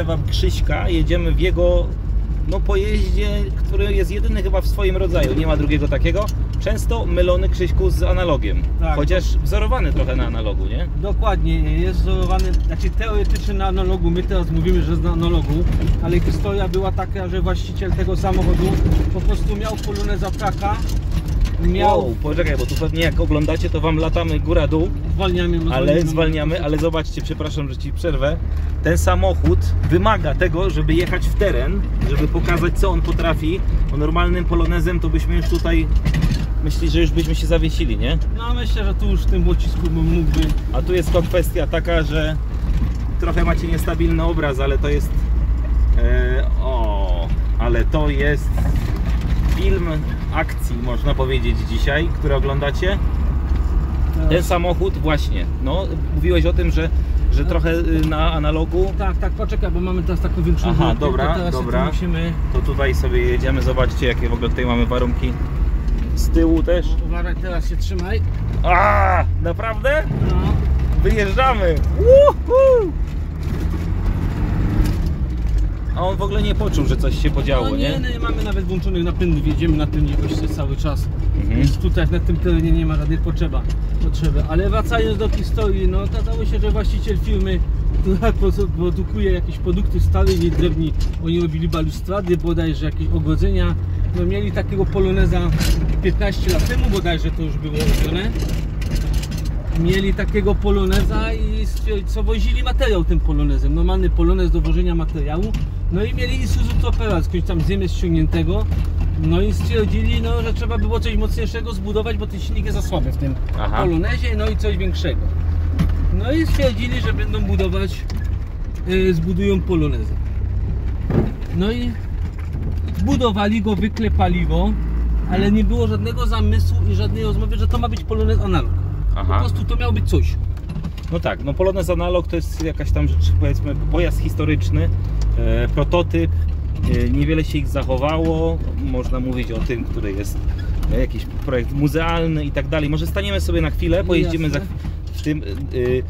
przedstawię Wam Krzyśka. Jedziemy w jego no, pojeździe, który jest jedyny chyba w swoim rodzaju. Nie ma drugiego takiego. Często mylony Krzyśku z analogiem. Tak. Chociaż wzorowany trochę na analogu, nie? Dokładnie, jest wzorowany, znaczy teoretycznie na analogu, my teraz mówimy, że jest na analogu, ale historia była taka, że właściciel tego samochodu po prostu miał poloneza traka, miał, Wow, poczekaj, bo tu pewnie jak oglądacie, to Wam latamy góra-dół. zwalniamy, no, Ale zwalniamy, ale zobaczcie, przepraszam, że ci przerwę. Ten samochód wymaga tego, żeby jechać w teren, żeby pokazać co on potrafi. Bo normalnym polonezem to byśmy już tutaj myśli, że już byśmy się zawiesili, nie? No myślę, że tu już w tym pocisku bym mógłby, A tu jest to kwestia taka, że trochę macie niestabilny obraz, ale to jest e, o, ale to jest film akcji, można powiedzieć dzisiaj, który oglądacie. Ten samochód właśnie, no mówiłeś o tym, że, że trochę y, na analogu tak, tak, poczekaj, bo mamy teraz taką większą Aha, grupę, dobra, teraz dobra. tu musimy, to tutaj sobie jedziemy, zobaczcie jakie w ogóle tutaj mamy warunki z tyłu też. uważaj, teraz się trzymaj, A, naprawdę? no, Wyjeżdżamy! Woohoo! A on w ogóle nie poczuł, że coś się podziało, no nie, nie? nie, mamy nawet włączonych napędów, jedziemy na tym goście cały czas. Mhm. Więc tutaj na tym terenie nie ma żadnej potrzeba, potrzeby. Ale wracając do historii, no okazało się, że właściciel firmy, która pro- produkuje jakieś produkty stare i drewni, oni robili balustrady, bodajże jakieś ogrodzenia, no mieli takiego poloneza 15 lat temu bodajże to już było robione. Mieli takiego poloneza i co wozili materiał tym polonezem, normalny polonez do wożenia materiału. No i mieli Isuzu Topera, skądś tam z ściągniętego. No i stwierdzili, no, że trzeba było coś mocniejszego zbudować, bo ten silnik jest za słaby w tym Aha. polonezie, no i coś większego. No i stwierdzili, że będą budować, yy, zbudują polonezę. No i zbudowali go, wyklepali go, ale nie było żadnego zamysłu i żadnej rozmowy, że to ma być polonez analog. Po Aha. prostu to miał być coś. No tak, no Polonez Analog to jest jakaś tam rzecz, powiedzmy pojazd historyczny, e, prototyp, e, niewiele się ich zachowało, można mówić o tym, który jest e, jakiś projekt muzealny i tak dalej. Może staniemy sobie na chwilę, pojeździmy za, w tym, e, e,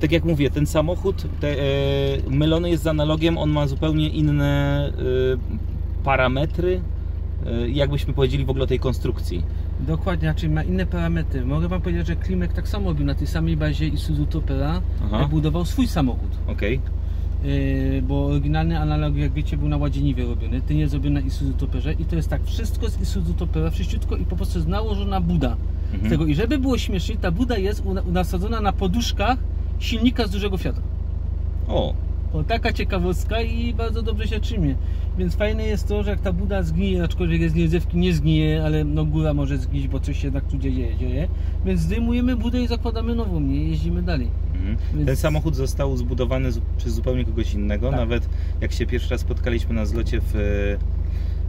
tak jak mówię, ten samochód te, e, mylony jest z analogiem, on ma zupełnie inne e, parametry, e, jakbyśmy powiedzieli w ogóle o tej konstrukcji. Dokładnie, czyli ma inne parametry. Mogę Wam powiedzieć, że Klimek tak samo robił na tej samej bazie Isuzu Topera, Aha. jak budował swój samochód. Okej, Yy, bo oryginalny analog, jak wiecie, był na Ładzieniwie robiony, ten jest robiony na Isuzu Toperze i to jest tak, wszystko z Isuzu Topera, wszyściutko i po prostu jest nałożona buda Mhm. z tego. I żeby było śmieszniej, ta buda jest nasadzona na poduszkach silnika z dużego Fiata. o, O, taka ciekawostka i bardzo dobrze się trzymie. Więc fajne jest to, że jak ta buda zgnije, aczkolwiek jest niezewki nie zgnije, ale no góra może zgnić, bo coś się jednak tu dzieje, dzieje. Więc zdejmujemy budę i zakładamy nową, nie I jeździmy dalej. Mhm. Więc- Ten samochód został zbudowany przez zupełnie kogoś innego. Tak. Nawet jak się pierwszy raz spotkaliśmy na zlocie w, e,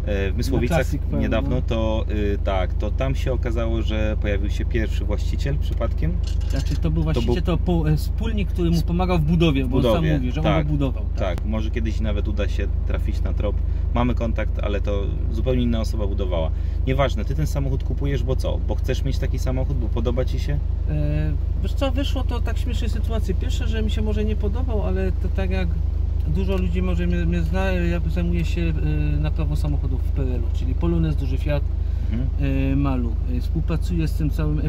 w Mysłowicach niedawno, no. to y, tak, to tam się okazało, że pojawił się pierwszy właściciel przypadkiem. Znaczy to był właściwie był- to, e, wspólnik, który mu pomagał w budowie, bo on budowie, sam mówi, że on tak, go budował. Tak, może kiedyś nawet uda się trafić na trop. Mamy kontakt, ale to zupełnie inna osoba budowała. Nieważne, ty ten samochód kupujesz, bo co? Bo chcesz mieć taki samochód, bo podoba ci się? E, wiesz co, wyszło to tak śmiesznej sytuacji. Pierwsze, że mi się może nie podobał, ale to tak jak dużo ludzi może mnie, mnie zna, ja zajmuję się e, naprawą samochodów w PRL-u, czyli Polonez, Duży Fiat, Mhm. e, Malu. E, Współpracuję z tym całym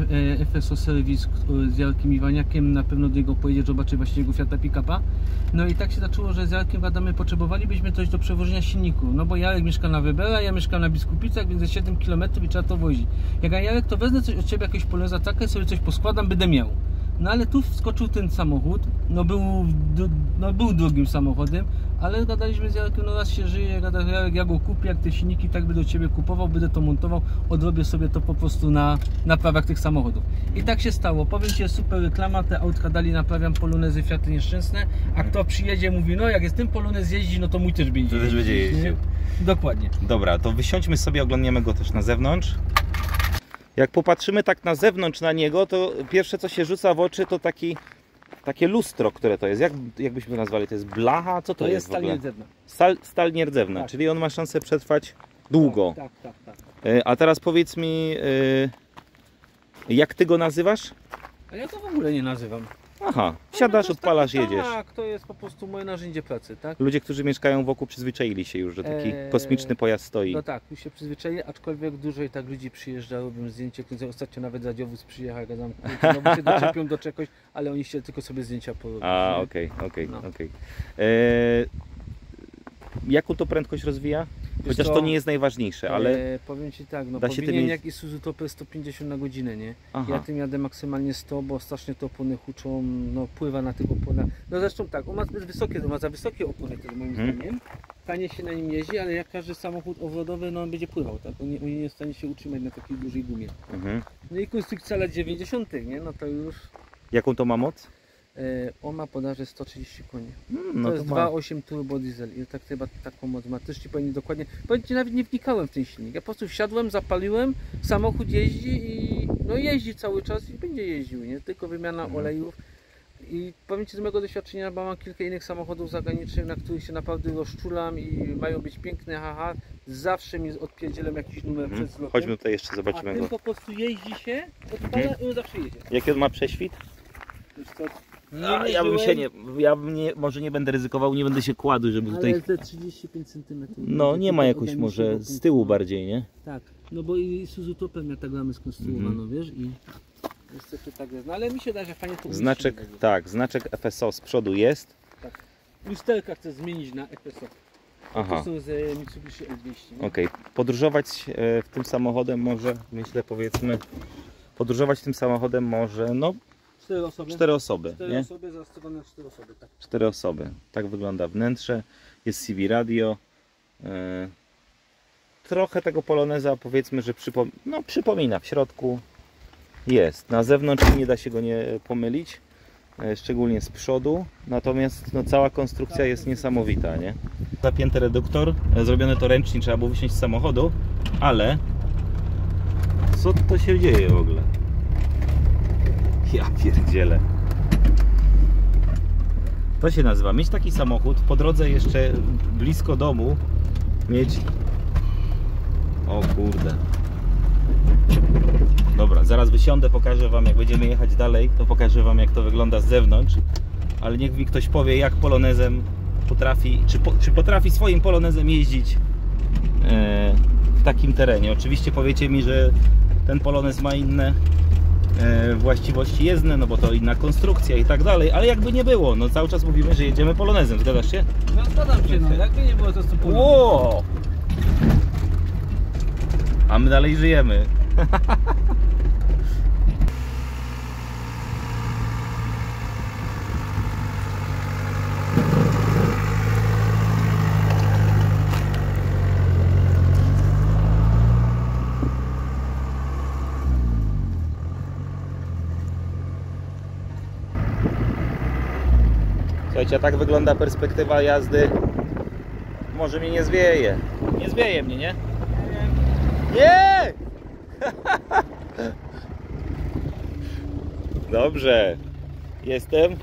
FSO Service z Jarkiem Iwaniakiem, na pewno do niego pojedzie, zobaczy właśnie jego Fiata Pick-upa. No i tak się zaczęło, że z Jarkiem gadamy, potrzebowalibyśmy coś do przewożenia silniku. No bo Jarek mieszka na Webera, ja mieszkam na Biskupicach, więc ze 7 km i trzeba to wozić. Jak ja Jarek, to wezmę coś od Ciebie, jakiegoś poloneza takę, sobie coś poskładam, będę miał. No ale tu wskoczył ten samochód, no był, no był drugim samochodem, ale gadaliśmy z Jarkiem, no raz się żyje, gada, Jarek, ja go kupię, jak te silniki tak będę do Ciebie kupował, będę to montował, odrobię sobie to po prostu na naprawach tych samochodów. I tak się stało, powiem Ci, jest super reklama, te autka dali, naprawiam polonezy, Fiaty nieszczęsne, a kto przyjedzie, mówi, no jak jest tym polonez jeździ, no to mój też będzie To też będzie jeździł. Dokładnie. Dobra, to wysiądźmy sobie, oglądniemy go też na zewnątrz. Jak popatrzymy tak na zewnątrz na niego, to pierwsze co się rzuca w oczy to taki, takie lustro, które to jest. Jak, jak byśmy to nazwali? To jest blacha? Co to, To, jest, jest w ogóle? stanie zewna. Stal, stal nierdzewna, Tak. czyli on ma szansę przetrwać długo. Tak, tak, tak. E, A teraz powiedz mi, e, jak ty go nazywasz? A ja to w ogóle nie nazywam. Aha, wsiadasz, to jest odpalasz, taki- jedziesz. Tak, to jest po prostu moje narzędzie pracy, tak? Ludzie, którzy mieszkają wokół przyzwyczaili się już, że taki Eee, kosmiczny pojazd stoi. No tak, już się przyzwyczaili, aczkolwiek dużo i tak ludzi przyjeżdża, robią zdjęcie. Ostatnio nawet zadziowóz przyjechał, kurczę, no się doczepią do czegoś, ale oni się tylko sobie zdjęcia porobią. A, okej, okej, No. okej. Eee, Jaką to prędkość rozwija? Chociaż to nie jest najważniejsze, ale... E, powiem Ci tak, no Da się powinien tym jak Isuzu Topper 150 na godzinę, nie? Ja Aha, tym jadę maksymalnie 100, bo strasznie te opony huczą, no pływa na tych oponach. No zresztą tak, on ma zbyt wysokie, on ma za wysokie opony wtedy moim Mhm. zdaniem. Fajnie się na nim jeździ, ale jak każdy samochód owodowy, no on będzie pływał, tak? On nie, on nie jest w stanie się utrzymać na takiej dużej gumie. mhm. No i konstrukcja lat 90, nie? No to już... Jaką to ma moc? E, on ma podaży 130 koni. Hmm, to jest ma- 2.8 turbo diesel i tak chyba taką moc ma. Też ci powiem dokładnie. Powiem nawet nie wnikałem w ten silnik. Ja po prostu wsiadłem, zapaliłem, samochód jeździ i no jeździ cały czas i będzie jeździł, nie? Tylko wymiana Mhm. olejów. I powiem ci z mojego doświadczenia, bo mam kilka innych samochodów zagranicznych, na których się naprawdę rozczulam i mają być piękne, haha. Zawsze mi odpierdzielam jakiś numer Mhm. przed zlotem. Chodźmy tutaj jeszcze, A zobaczymy tym go. po prostu jeździ się, odpala Mhm. i on zawsze jedzie. Jaki on ma prześwit? Wiesz co, A, ja bym się nie, ja bym nie, może nie będę ryzykował, nie będę się kładł, żeby tutaj... Ale te 35 cm. No nie ma jakoś może z tyłu bardziej, nie? Tak, no bo i Suzu Topem miał tak mamy skonstruowano, Mhm. wiesz, i niestety tak jest. No ale mi się da, że fajnie to Znaczek, tak, znaczek FSO z przodu jest. Lusterka chcę zmienić na FSO. Aha, To są z e, Mitsubishi L200. nie? okej. Podróżować e, w tym samochodem może, myślę powiedzmy, podróżować tym samochodem może, no, Cztery osoby. cztery osoby, Cztery nie? osoby, zastosowane cztery osoby, tak. Cztery osoby. Tak wygląda wnętrze. Jest CV radio. E, trochę tego poloneza powiedzmy, że przypom no, przypomina w środku. Jest. Na zewnątrz nie da się go nie pomylić. e, Szczególnie z przodu. Natomiast no, cała konstrukcja jest niesamowita, nie? Zapięty reduktor. e, Zrobione to ręcznie, trzeba było wysiąść z samochodu. Ale co to się dzieje w ogóle? Ja pierdzielę. To się nazywa mieć taki samochód, po drodze jeszcze blisko domu mieć... O kurde. Dobra, zaraz wysiądę, pokażę Wam jak będziemy jechać dalej, to pokażę Wam jak to wygląda z zewnątrz. Ale niech mi ktoś powie jak polonezem potrafi, czy, po, czy potrafi swoim polonezem jeździć e, w takim terenie. Oczywiście powiecie mi, że ten polonez ma inne właściwości jezdne, no bo to inna konstrukcja i tak dalej, ale jakby nie było, no cały czas mówimy, że jedziemy polonezem, zgadzasz się? No zgadzam się, no. Jakby nie było to co! A my dalej żyjemy. Słuchajcie, tak wygląda perspektywa jazdy. Może mnie nie zwieje. Nie zwieje mnie, nie? Nie! Dobrze. Jestem.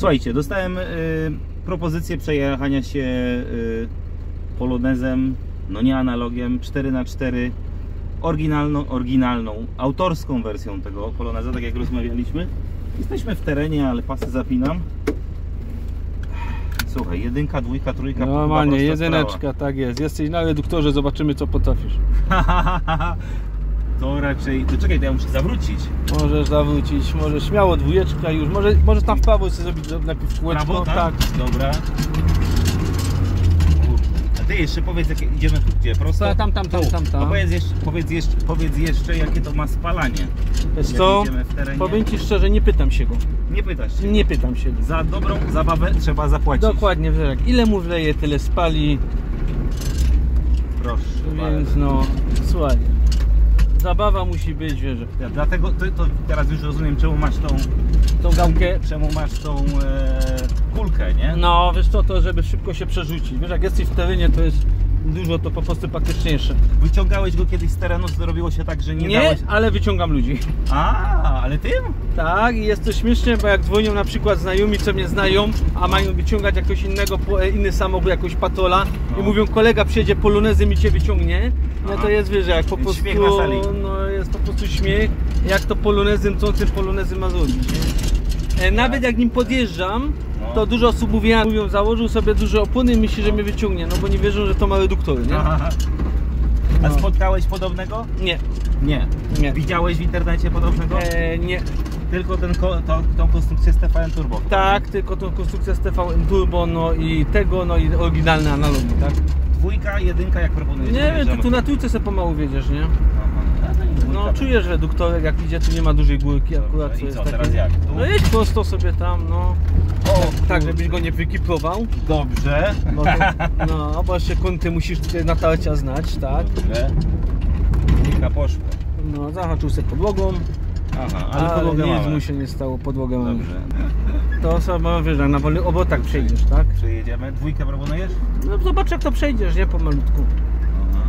Słuchajcie, dostałem y, propozycję przejechania się y, polonezem, no nie analogiem, 4x4, oryginalną, oryginalną, autorską wersją tego poloneza, tak jak rozmawialiśmy. Jesteśmy w terenie, ale pasy zapinam. Słuchaj, jedynka, dwójka, trójka. Normalnie, jedyneczka, tak jest. Jesteś na reduktorze, zobaczymy co potrafisz. to raczej... To czekaj, to ja muszę zawrócić. Możesz zawrócić, możesz śmiało dwójeczka już, może, możesz tam w prawo sobie zrobić najpierw kółeczko, Prawo, tak. Dobra. Kurde, Ty jeszcze powiedz, jakie idziemy tu gdzie? Prosto? Ta- tam, tam, tam, tam, tam. No powiedz jeszcze, powiedz, jeszcze, powiedz jeszcze, jakie to ma spalanie. Wiesz co, powiem Ci szczerze, nie pytam się go. Nie pytasz się. Nie pytam się go. Za dobrą zabawę trzeba zapłacić. Dokładnie, jak ile mu wleje, tyle spali, Proszę więc bardzo. no, słuchaj. Zabawa musi być, wiesz, Ja, Dlatego to, to teraz już rozumiem, czemu masz tą, tą gałkę. czemu masz tą e, kulkę, nie? No, wiesz co, to żeby szybko się przerzucić. Wiesz, jak jesteś w terenie, to jest dużo to po prostu praktyczniejsze. Wyciągałeś go kiedyś z terenu, zrobiło się tak, że nie, Nie, dałeś... ale wyciągam ludzi. A, ale tym? Tak, i jest to śmieszne, bo jak dzwonią na przykład znajomi, co mnie znają, a mają wyciągać jakoś innego, inny samochód, jakąś patola i No. mówią, kolega przyjedzie polonezem i cię wyciągnie, no to jest, wiesz, jak po prostu, śmiech na sali. no jest po prostu śmiech, jak to polonezem, co tym polonezem ma zrobić, nie? E, Nawet jak nim podjeżdżam. To dużo osób mówi, ja mówią, założył sobie duże opony i myśli, że mnie wyciągnie, no bo nie wierzą, że to ma reduktory, nie? Aha. A No. spotkałeś podobnego? Nie, Nie. nie. Widziałeś w internecie podobnego? E, nie, Tylko ten, to, tą konstrukcję z TVN Turbo. tak, tylko tą konstrukcję z TVN Turbo, no i tego, no i oryginalne analogi, tak? Dwójka, jedynka, jak proponujesz? Nie wiem, ty tu na trójce sobie pomału wiedziesz, nie? Dwójka. No czujesz reduktorek, jak idzie, tu nie ma dużej górki akurat. I co, teraz jak? Tu? No jedź prosto sobie tam, no. O, Tak, żebyś go nie wykiprował. Dobrze. No, to, no bo jeszcze kąty musisz tutaj na tarcia znać, tak? Dobrze. Dwójka poszła. No, zahaczył sobie podłogą, Aha, ale, ale podłogę nic mamy. mu się nie stało, podłogę mamy. Dobrze. To sobie, wiesz, na wolnych obotach przejdziesz, tak? Przejedziemy. Dwójkę proponujesz? No zobacz jak to przejdziesz, nie? Pomalutku. Aha.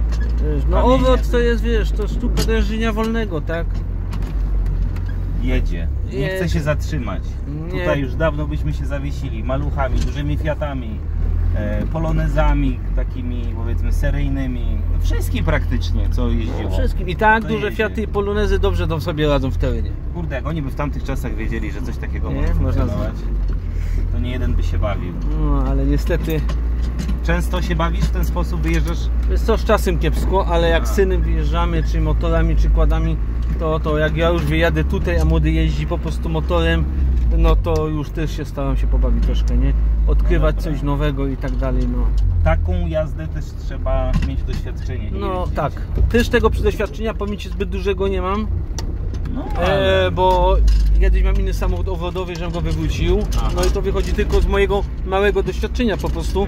Wiesz, no owoc to jest, wiesz, to sztuka drężenia wolnego, tak? Jedzie. Nie chce się zatrzymać. Nie. Tutaj już dawno byśmy się zawiesili. Maluchami, dużymi Fiatami, e, polonezami takimi powiedzmy seryjnymi. Wszystkim praktycznie, co jeździło. Wszystkim. I tak To duże jedzie. Fiaty i Polonezy dobrze tam sobie radzą w terenie. Kurde, jak oni by w tamtych czasach wiedzieli, że coś takiego Nie, można funkcjonować, to nie jeden by się bawił. No, ale niestety, Często się bawisz w ten sposób, wyjeżdżasz? jest to z czasem kiepsko, ale jak z synem wyjeżdżamy, czy motorami, czy kładami, to, to jak ja już wyjadę tutaj, a młody jeździ po prostu motorem, no to już też się staram się pobawić troszkę, nie? Odkrywać No coś nowego i tak dalej, no. Taką jazdę też trzeba mieć doświadczenie. nie No jeździć. tak, też tego doświadczenia powiem Ci zbyt dużego nie mam, No, ale... e, bo kiedyś mam inny samochód offroadowy, żebym go wywrócił, Aha. no i to wychodzi tylko z mojego małego doświadczenia po prostu,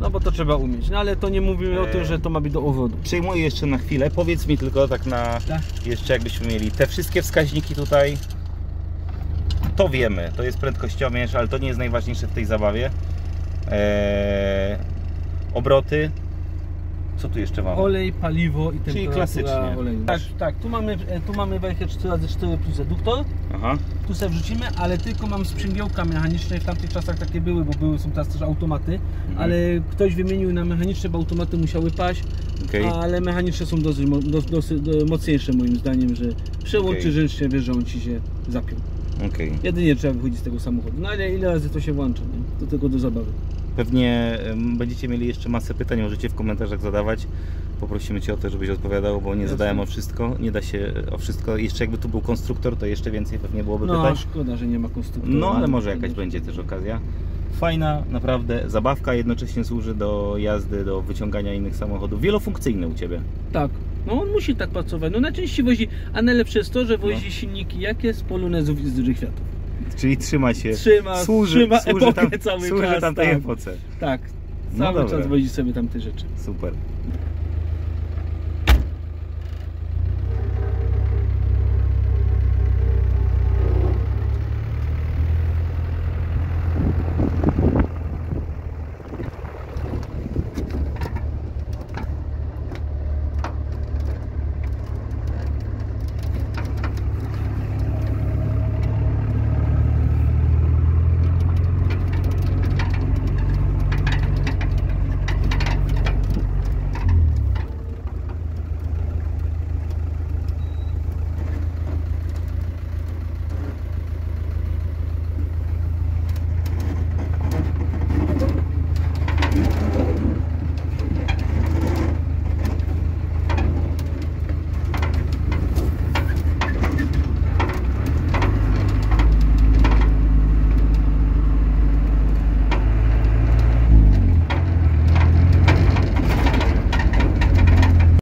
no bo to trzeba umieć, no ale to nie mówimy o E. tym, że to ma być do offroadu. Przejmuję jeszcze na chwilę. Powiedz mi tylko tak na Tak. jeszcze jakbyśmy mieli te wszystkie wskaźniki tutaj. To wiemy, to jest prędkościomierz, ale to nie jest najważniejsze w tej zabawie. Eee, obroty. Co tu jeszcze mamy? Olej, paliwo i temperatura klasycznie. oleju. Tak, tak, tu mamy, e, tu mamy wajchę 4x4 plus reduktor, Aha. tu sobie wrzucimy, ale tylko mam sprzęgiełka mechaniczne, w tamtych czasach takie były, bo były, są teraz też automaty, Mhm. ale ktoś wymienił na mechaniczne, bo automaty musiały paść, Okej. ale mechaniczne są dosyć, dosyć do, mocniejsze moim zdaniem, że przełączy Okej. ręcznie, wiesz, że on Ci się zapiął. Okej. Jedynie trzeba wychodzić z tego samochodu, no ale ile razy to się włącza, nie? Do tego do zabawy. Pewnie będziecie mieli jeszcze masę pytań, możecie w komentarzach zadawać. Poprosimy Cię o to, żebyś odpowiadał, bo nie zadałem o wszystko. Nie da się o wszystko. Jeszcze jakby tu był konstruktor, to jeszcze więcej pewnie byłoby No, pytań. szkoda, że nie ma konstruktora. No, ale może jakaś będzie też okazja. Fajna, naprawdę zabawka, jednocześnie służy do jazdy, do wyciągania innych samochodów. Wielofunkcyjny u Ciebie. Tak. No on musi tak pracować. No najczęściej wozi, a najlepsze jest to, że wozi No. silniki jakie z polonezów i z dużych światów. Czyli trzyma się. Trzyma, służy, trzyma służy epokę tam, cały służy czas. tam tej tak. epoce. tak. No Cały dobra. czas wozi sobie tam te rzeczy. Super.